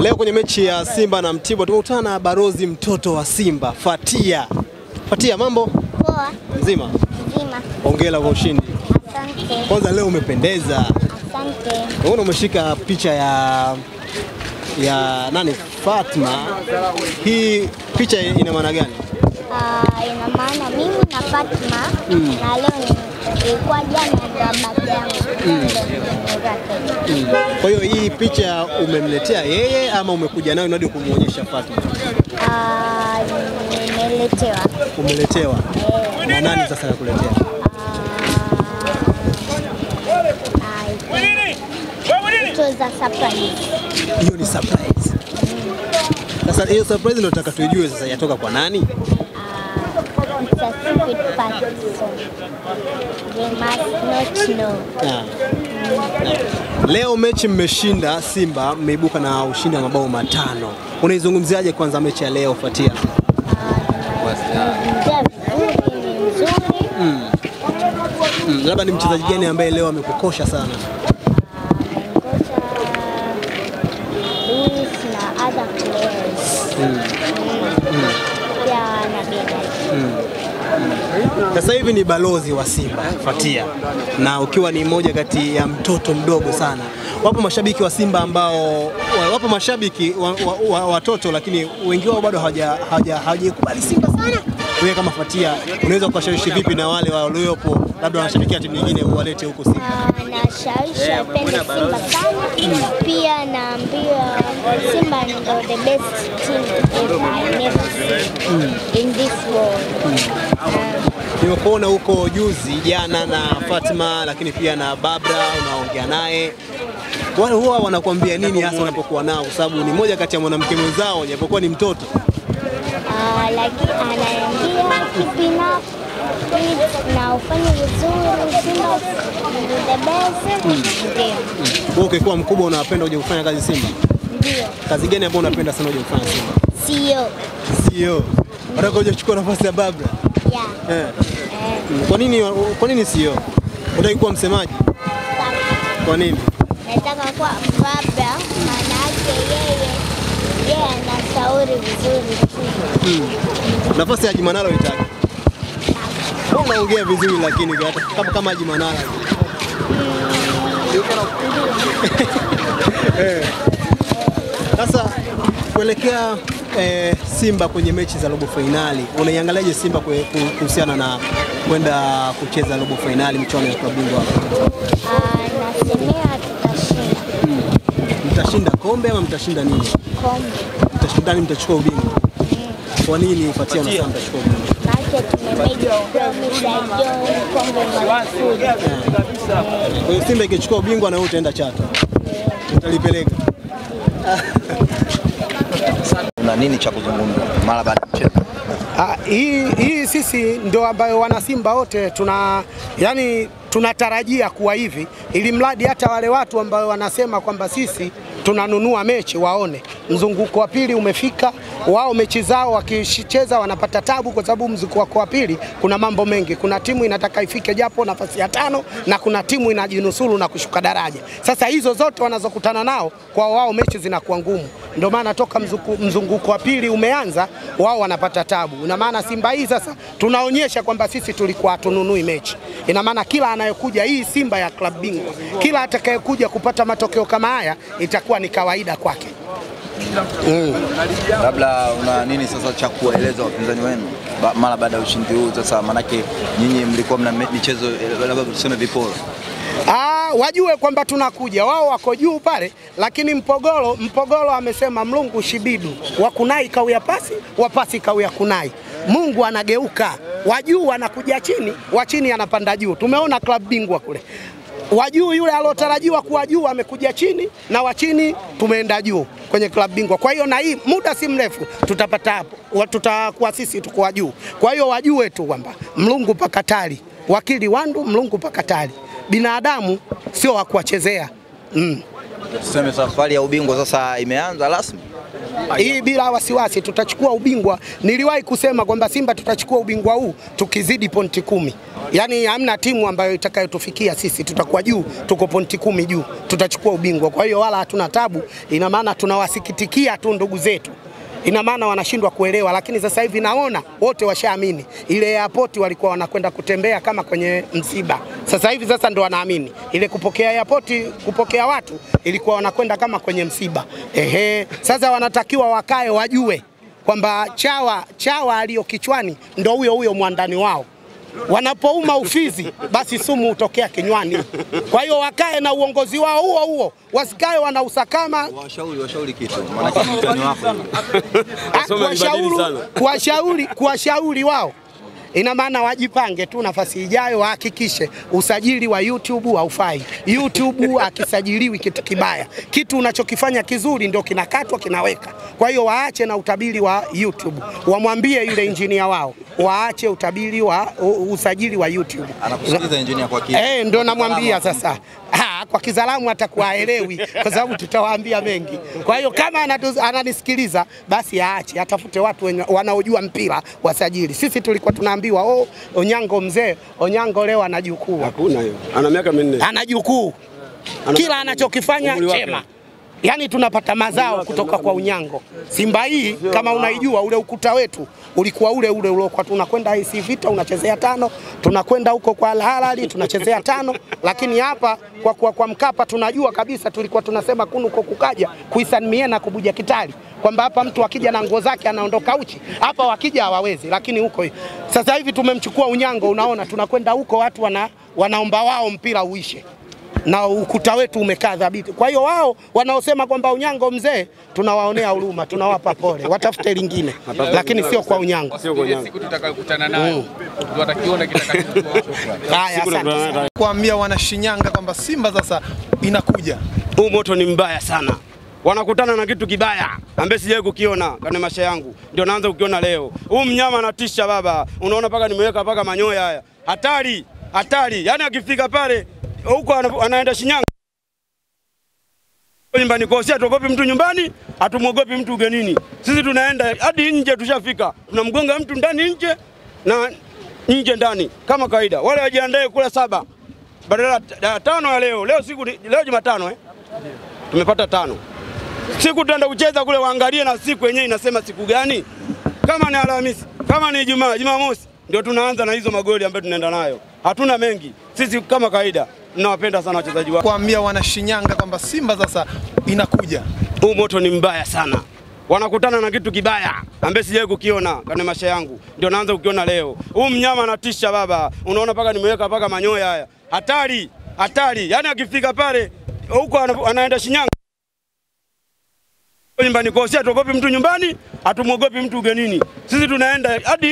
Leo kwenye mechi ya Simba na Mtibwa tumekutana na barozi mtoto wa Simba Fatia. Fatia, mambo Poa, mzima? nzima. Hongera kwa ushindi. Asante, Kwanza leo umependeza. asante. Wewe umeshika picha ya ya nani? Fatma. Hii picha ina maana gani? Ah, ina maana mimi na Fatma na leo ni- ilikuwa jana ndo. Kwa hiyo hii picha umemletea yeye ama umekuja nayo nadi kumuonyesha Fatma? Nimeletewa. Umeletewa Yeah. na nani sasa nakuletea? it was a surprise. Hiyo ni surprise. Sasa hiyo surprise ndio nataka tujue sasa yatoka kwa nani? A secret song. they must not know. Yeah. Leo mechi mmeshinda Simba, mmeibuka na ushindi wa mabao matano. Unaizungumziaje kwanza mechi ya leo fuatia? Mm. Mm, labda ni mchezaji gani ambaye leo amekukosha sana? Mm. Mm other players. Pia na Bernard. Sasa hivi ni balozi wa Simba Fatia, na ukiwa ni mmoja kati ya mtoto mdogo sana. Wapo mashabiki wa Simba ambao wapo mashabiki wa, wa, wa, watoto lakini wengi wao bado hawaja- hawaja- hawajaikubali Simba sana. Wewe kama Fatia unaweza kuwashawishi vipi na wale waliopo labda wanashabikia timu nyingine uwalete huko Simba? Ah, Nashawishi wapende Simba sana. Pia naambia Simba ni the best team ever never seen in this world. Nimekuona huko juzi jana na Fatma, lakini pia na Babra, unaongea naye wale huwa wanakuambia nini hasa unapokuwa nao, kwa sababu ni moja kati ya mwanamke mwenzao japokuwa ni mtoto. Ah, lakini anaambia please, na ufanye vizuri Simba the best. Ndio. Wewe ukikuwa mkubwa unapenda uje kufanya kazi Simba? Ndio. Kazi gani ambayo unapenda sana uje kufanya Simba? Sio. Sio. Unataka uje kuchukua nafasi ya Babra? Yeah. Eh. Eh. Kwa nini kwa nini sio? Unataka kuwa msemaji? Kwa nini? Nataka kuwa mbaba maana yake yeye yeye anashauri vizuri tu. Nafasi ya Haji itaki. unaongea vizuri lakini hata kama kama Haji Eh. Sasa kuelekea eh, Simba kwenye mechi za robo fainali, unaiangaliaje Simba kuhusiana na kwenda kucheza robo fainali michuano ya klabu bingwa? Ah, nasemea tutashinda Mtashinda kombe ama mtashinda nini? kombe. Mtashinda nini? Mtachukua ubingwa? Kwa nini ufatia unasema mtachukua ubingwa? Magufuli. Kwa hiyo Simba ikichukua ubingwa na wewe utaenda Chato, utalipeleka. Na nini cha kuzungumza mara baada ya mchezo? Ah, hii, hii sisi ndio ambayo wanasimba wote tuna yani tunatarajia kuwa hivi, ili mradi hata wale watu ambao wanasema kwamba sisi tunanunua mechi waone mzunguko wa pili umefika. Wao mechi zao wakicheza wanapata tabu, kwa sababu mzunguko wa pili kuna mambo mengi. Kuna timu inataka ifike japo nafasi ya tano na kuna timu inajinusuru na kushuka daraja. Sasa hizo zote wanazokutana nao kwa wao mechi zinakuwa ngumu, ndio maana toka mzunguko wa pili umeanza wao wanapata tabu. Ina maana Simba hii sasa tunaonyesha kwamba sisi tulikuwa hatununui mechi. Ina maana kila anayekuja hii Simba ya klabu bingwa, kila atakayekuja kupata matokeo kama haya itakuwa ni kawaida kwake. Labda una nini sasa cha kuwaeleza wapinzani wenu ba, mara baada ya ushindi huu? Sasa manake nyinyi mlikuwa mna michezo labda tuseme viporo Ah, wajue kwamba tunakuja, wao wako juu pale, lakini Mpogolo Mpogolo amesema mlungu shibidu wakunai kauya pasi wapasi kauya kunai. Mungu anageuka, wajuu anakuja chini, wa chini anapanda juu. Tumeona klabu bingwa kule, wajuu yule aliotarajiwa kuwa juu amekuja chini na wa chini tumeenda juu kwenye klabu bingwa. Kwa hiyo na hii muda si mrefu tutapata hapo, wa- tutakuwa sisi tuko juu. Kwa hiyo wajue tu kwamba mlungu pakatali, wakili wandu mlungu pakatali binadamu sio wa kuwachezea mm. tuseme safari ya ubingwa sasa imeanza rasmi. hii bila wasiwasi tutachukua ubingwa. Niliwahi kusema kwamba Simba tutachukua ubingwa huu tukizidi pointi kumi. Yaani hamna timu ambayo itakayotufikia sisi, tutakuwa juu, tuko pointi kumi juu, tutachukua ubingwa. Kwa hiyo wala hatuna tabu, ina maana tunawasikitikia tu ndugu zetu ina maana wanashindwa kuelewa, lakini sasa hivi naona wote washaamini. Ile airport walikuwa wanakwenda kutembea kama kwenye msiba, sasa hivi sasa ndo wanaamini. Ile kupokea airport, kupokea watu ilikuwa wanakwenda kama kwenye msiba. Ehe, sasa wanatakiwa wakae wajue kwamba chawa chawa aliyo kichwani ndo huyo huyo mwandani wao wanapouma ufizi basi sumu hutokea kinywani. Kwa hiyo wakae na uongozi wao huo huo, wasikae wanausakama Washauri, washauri kitu. Maana ni wako. Ah, kuwashauri kuwashauri wao ina maana wajipange tu, nafasi ijayo wahakikishe usajili wa YouTube haufai. YouTube akisajiliwi kitu kibaya, kitu unachokifanya kizuri ndio kinakatwa kinaweka. Kwa hiyo waache na utabiri wa YouTube, wamwambie yule injinia wao waache utabiri wa usajili wa YouTube. Anakusikiliza injinia kwa kile. Eh, ndio namwambia sasa. Ha, kwa Kizalamu atakuwa haelewi kwa sababu tutawaambia mengi. Kwa hiyo kama ananisikiliza basi aache, atafute watu wanaojua mpira wasajili. Sisi tulikuwa tunaambiwa oh, Onyango mzee, Onyango leo anajukuu, Hakuna hiyo. Ana miaka minne. anajukuu kila anachokifanya chema. Yaani tunapata mazao kutoka kwa Unyango. Simba hii kama unaijua, ule ukuta wetu ulikuwa ule ule uliokuwa tunakwenda AC Vita unachezea tano, tunakwenda huko kwa Al tunachezea tano, lakini hapa kwa, kwa, kwa Mkapa tunajua kabisa tulikuwa tunasema kunu kwa kukaja kuisanmie na kubuja kitali. Kwamba hapa mtu akija na nguo zake anaondoka uchi, hapa wakija hawawezi, lakini huko sasa hivi tumemchukua Unyango, unaona tunakwenda huko watu wana, wanaomba wao mpira uishe na ukuta wetu umekaa dhabiti. Kwa hiyo wao wanaosema kwamba Unyango mzee, tunawaonea huruma, tunawapa pole, watafute lingine, lakini sio kwa Unyango. Asante. kuambia wanashinyanga kwamba Simba sasa inakuja. Huu moto ni mbaya sana. Wanakutana na kitu kibaya ambaye sijawahi kukiona kwenye maisha yangu, ndio naanza kukiona leo. Huu mnyama anatisha baba, unaona paka nimeweka paka manyoya haya, hatari hatari. Yani akifika pale huko anaenda Shinyanga nyumbani kwa si atuogopi mtu nyumbani, hatumwogopi mtu ugenini. Sisi tunaenda hadi nje, tushafika tunamgonga mtu ndani nje na nje ndani kama kawaida. Wale wajiandae kula saba badala ya tano ya leo. Leo siku leo Jumatano eh? tumepata tano. Siku tutaenda kucheza kule, waangalie na siku yenyewe inasema siku gani. Kama ni Alhamisi, kama ni Ijumaa, Jumamosi ndio tunaanza na hizo magoli ambayo tunaenda nayo. Hatuna mengi sisi, kama kawaida. Ninawapenda sana wachezaji wao, Kuambia wanashinyanga kwamba Simba sasa inakuja. huu moto ni mbaya sana. Wanakutana na kitu kibaya ambaye sijawahi kukiona kwenye maisha yangu, ndio naanza kukiona leo. Huu mnyama anatisha baba, unaona paka nimeweka paka manyoya haya, hatari hatari. Yani akifika pale huko anaenda Shinyanga nyumbani kwa si hatuogopi mtu nyumbani, hatumwogopi mtu ugenini. Sisi tunaenda hadi